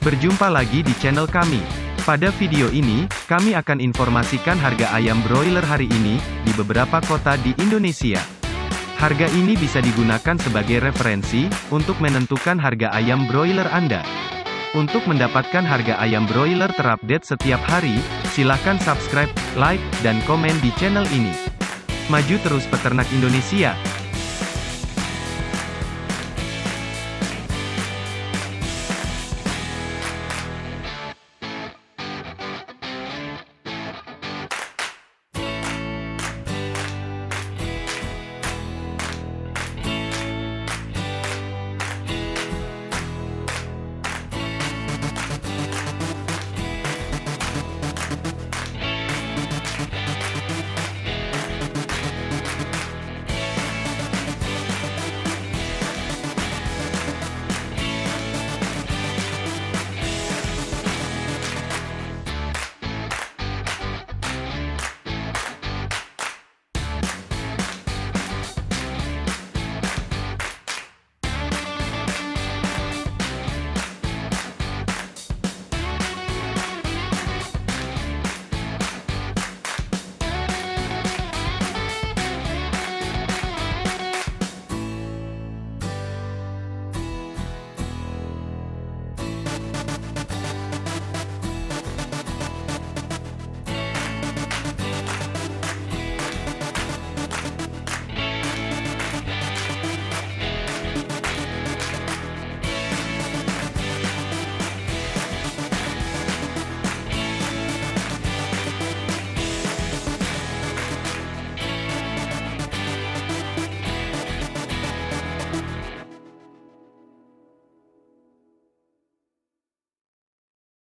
Berjumpa lagi di channel kami. Pada video ini, kami akan informasikan harga ayam broiler hari ini, di beberapa kota di Indonesia. Harga ini bisa digunakan sebagai referensi, untuk menentukan harga ayam broiler Anda. Untuk mendapatkan harga ayam broiler terupdate setiap hari, silakan subscribe, like, dan komen di channel ini. Maju terus peternak Indonesia!